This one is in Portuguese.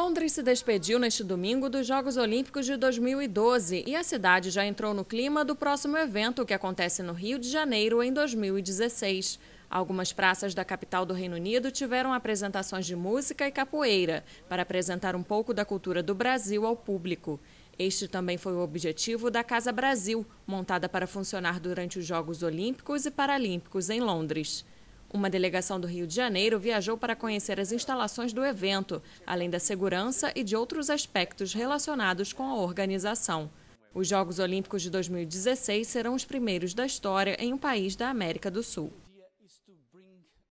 Londres se despediu neste domingo dos Jogos Olímpicos de 2012 e a cidade já entrou no clima do próximo evento que acontece no Rio de Janeiro em 2016. Algumas praças da capital do Reino Unido tiveram apresentações de música e capoeira para apresentar um pouco da cultura do Brasil ao público. Este também foi o objetivo da Casa Brasil, montada para funcionar durante os Jogos Olímpicos e Paralímpicos em Londres. Uma delegação do Rio de Janeiro viajou para conhecer as instalações do evento, além da segurança e de outros aspectos relacionados com a organização. Os Jogos Olímpicos de 2016 serão os primeiros da história em um país da América do Sul.